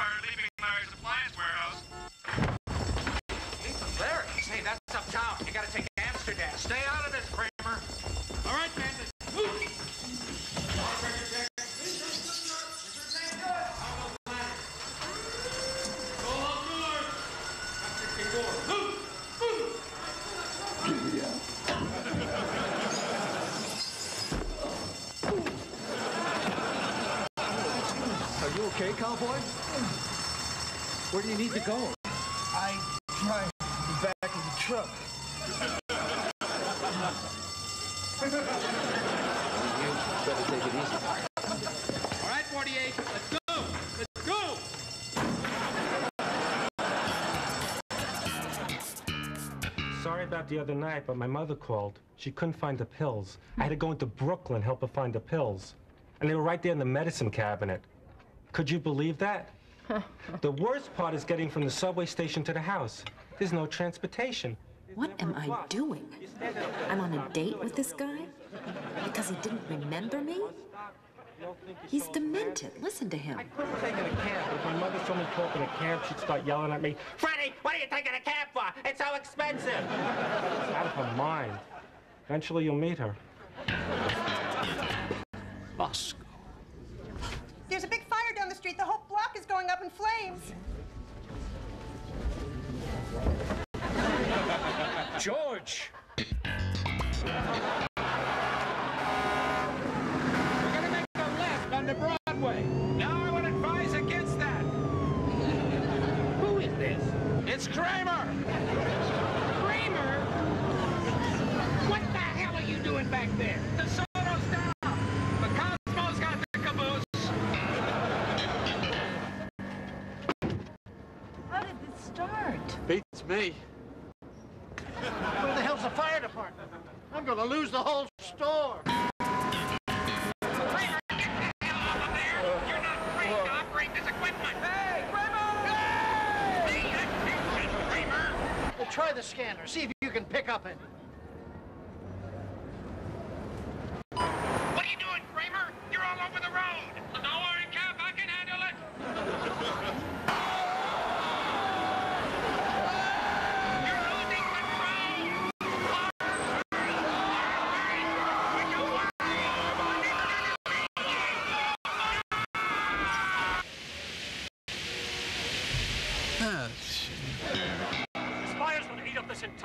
fire leaving Myers Appliance Warehouse. Larry, say that's uptown. You gotta take Amsterdam. Stay out of this, Kramer. You okay, cowboy? Where do you need to go? I drive the back of the truck. You better take it easy. All right, 48. Let's go. Let's go. Sorry about the other night, but my mother called. She couldn't find the pills. I had to go into Brooklyn, help her find the pills. And they were right there in the medicine cabinet. Could you believe that? the worst part is getting from the subway station to the house. There's no transportation. What am I doing? I'm on a date with this guy? Because he didn't remember me? He's demented. Listen to him. I could have taken a cab, if my mother saw me talking a cab, she'd start yelling at me, Freddie, what are you taking a cab for? It's so expensive. It's out of her mind. Eventually you'll meet her. Moscow. There's a big fire down the street. The whole block is going up in flames. George! We're gonna make a left on the Broadway. No, I would advise against that. Who is this? It's Kramer. Kramer? What the hell are you doing back there? The soda's down. The Cosmo's got the caboose. How did this start? Beats me. Where the hell's the fire department? I'm gonna lose the whole store. Kramer, get the hell off of there. You're not trained to operate this equipment. Hey, Kramer! Pay attention, Kramer. Well, try the scanner. See if you can pick up any. The Spires will eat up this entire...